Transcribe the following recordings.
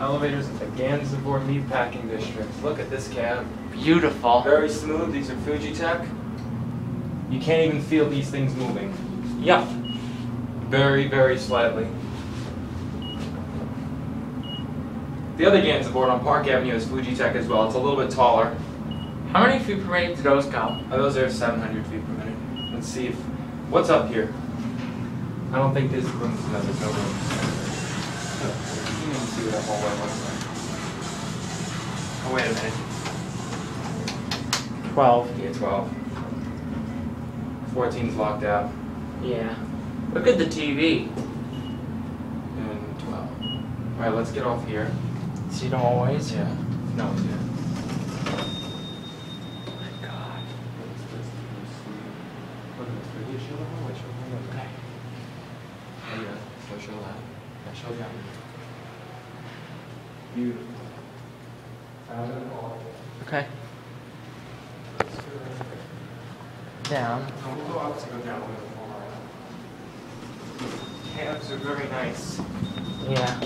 elevators at the Gansevoort Meatpacking District. Look at this cab. Beautiful. Very smooth. These are Fujitec. You can't even feel these things moving. Yep. Very, very slightly. The other Gansevoort on Park Avenue is Fujitec as well. It's a little bit taller. How many feet per minute do those go? Uh, those are 700 feet per minute. Let's see if. What's up here? I don't think this room. No, there's no room. You can see what that hallway looks like. Oh, wait a minute. 12. Yeah, 12. 14's locked out. Yeah. Look at the TV. And 12. Alright, let's get off here. See the hallways? Yeah. No, yeah. Oh my god. Okay. Oh, yeah. So show that. Yeah, show that. Beautiful. Okay. Down. We'll go up to go down. Cabs are very nice. Yeah.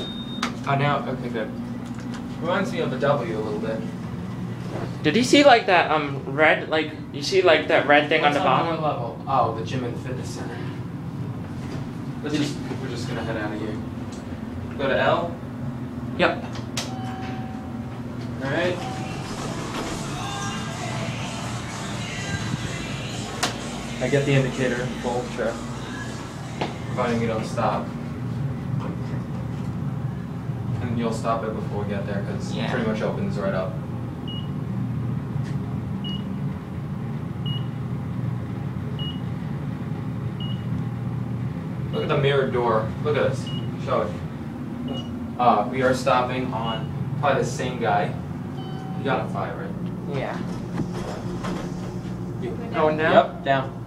Oh, now, okay, good. Reminds me of a W a little bit. Did you see like that um red like you see like that red thing What's on the what bottom? level? Oh, the gym and fitness center. Let's just, we're just gonna head out of here. Go to L. Yep. Alright. I get the indicator full trip. Providing you don't stop. And you'll stop it before we get there because it Yeah. pretty much opens right up. At the mirrored door. Look at this. Show it. Uh, we are stopping on probably the same guy. You got a five, right? Yeah. You- Going down? Yep. Down.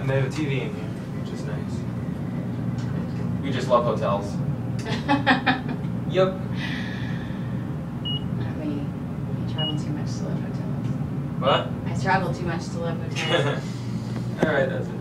And they have a TV in here, which is nice. We just love hotels. Yep. We, we travel too much to live hotels. What? I travel too much to live hotels. All right, that's it.